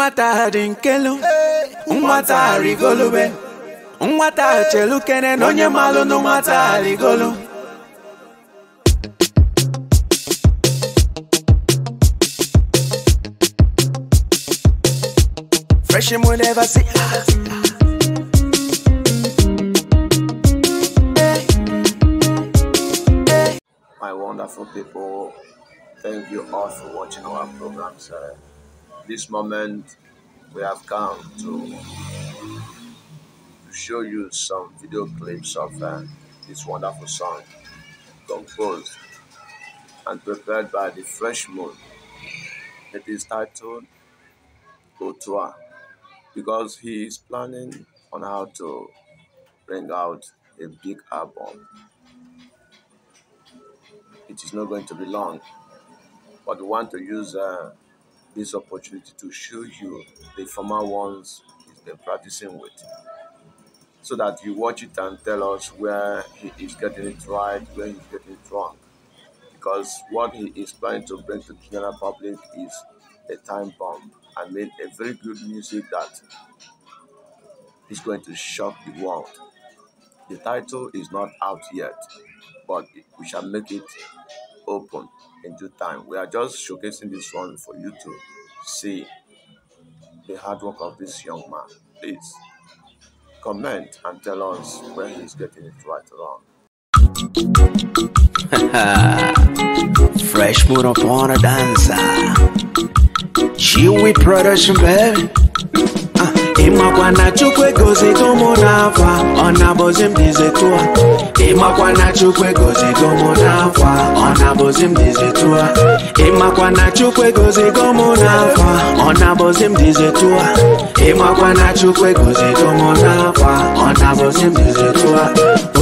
nwata dị nkelu nwata rigolube nwata chelu na onye malụ na nwata rigolu fresh him will never see my wonderful people. Thank you all for watching our programs. Uh, this moment, we have come to, to show you some video clips of uh, this wonderful song composed and prepared by the Fresh Moon. It is titled Otua because he is planning on how to bring out a big album it is not going to be long. But we want to use uh, this opportunity to show you the former ones he's been practicing with. So that you watch it and tell us where he is getting it right, where he's getting it wrong. Because what he is trying to bring to the general public is a time bomb. I mean, a very good music that is going to shock the world. The title is not out yet, but we shall make it open in due time. We are just showcasing this one for you to see the hard work of this young man. Please comment and tell us where he's getting it right or wrong. fresh moon upon a dancer she we production baby ịmakwa na chukwu egozigo mụ n'afọ ọ na-abụzi m dizetua ịmakwa na chukwu egozigo mụ n'afọ ọ na-abụzi m dizetua ịmakwa na chukwu egozigo mụ n'afọ ọ na-abụzi m dizetua ịmakwa na chukwu egozigo mụ n'afọ ọ na-abụzi m dizetua ụwa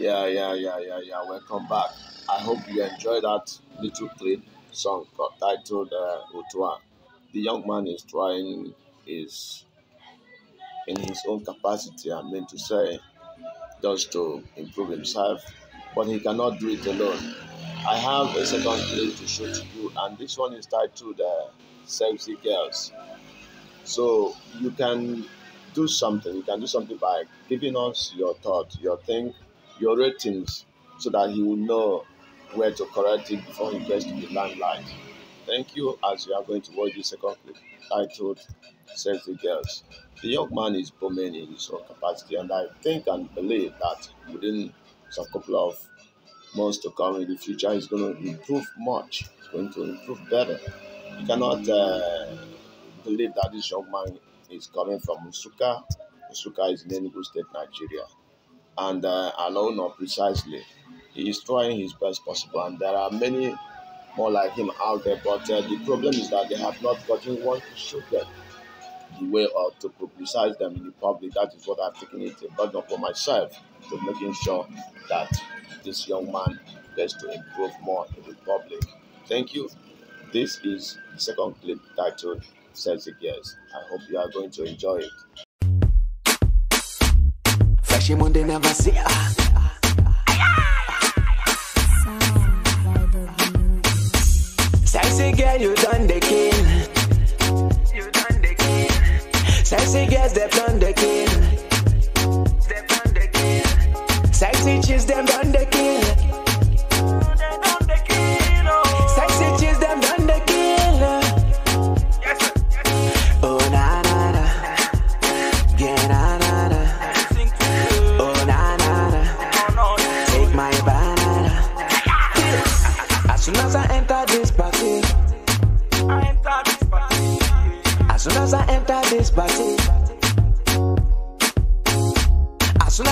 Yeah, yeah, yeah, yeah, yeah. Welcome back. I hope you enjoyed that little clip song titled uh, Otua. The young man is trying his in his own capacity, I mean to say, just to improve himself, but he cannot do it alone. I have a second clip to show to you, and this one is titled uh, Sexy Girls. So you can do something. You can do something by giving us your thought, your think, your ratings, so that he will know where to correct it before he gets to the limelight. Thank you as you are going to watch the second clip titled Sexy Girls. The young man is booming in his own capacity, and I think and believe that within some couple of months to come in the future, he's going to improve much. He's going to improve better. You cannot uh, believe that this young man is coming from Nsukka. Nsukka is in Enugu State, Nigeria. And uh, I don't precisely. He is trying his best possible, and there are many more like him out there. But uh, the problem is that they have not gotten one to show them the way or to publicize them in the public. That is what I've taken it a burden upon myself to making sure that this young man gets to improve more in the public. Thank you. This is the second clip titled Sexy Girls. I hope you are going to enjoy it. Him on they never see ah. Sexy girl, you done the kill. You done the kill. Sexy girls, they done the kill. They done the kill. Sexy chicks, them done the kill.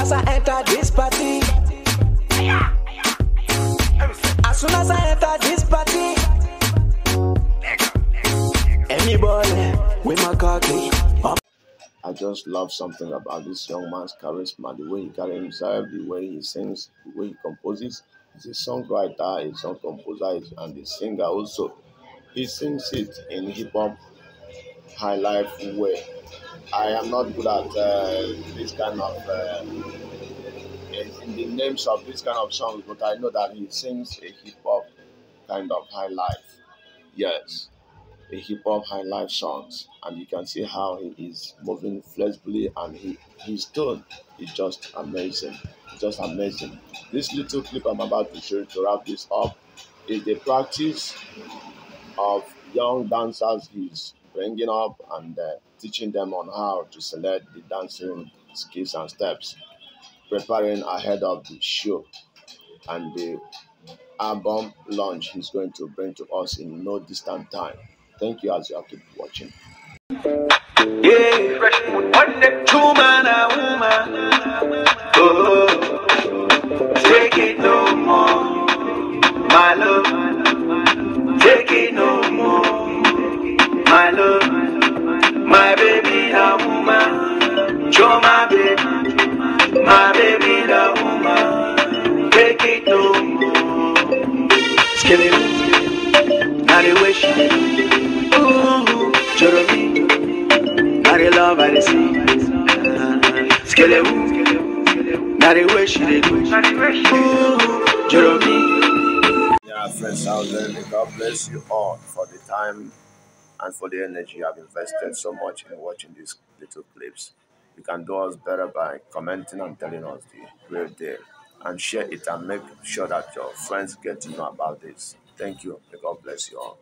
As I enter this party, as soon as I enter this party, any boy, with my cocky. I just love something about this young man's charisma, the way he carries himself, the way he sings, the way he composes. He's a songwriter, he's a song composer, and a singer also. He sings it in hip hop high life way. I am not good at uh, this kind of uh, in, the names of this kind of songs, but I know that he sings a hip hop kind of high life. Yes, a hip hop high life songs, and you can see how he is moving flexibly, and he his tone is just amazing, just amazing. This little clip I'm about to show you to wrap this up is the practice of young dancers he's bringing up and uh, teaching them on how to select the dancing skills and steps, preparing ahead of the show and the album launch he's going to bring to us in no distant time. Thank you as you have keep watching. Yeah, my baby, a woman. Take it no more. Skilly, the did. Ooh, Jeremy. Now the love I see. Ooh. Now the Jeremy. Yeah, friends out there, God bless you all for the time and for the energy you have invested so much in watching these little clips. You can do us better by commenting and telling us the real deal. And share it and make sure that your friends get to know about this. Thank you. May God bless you all.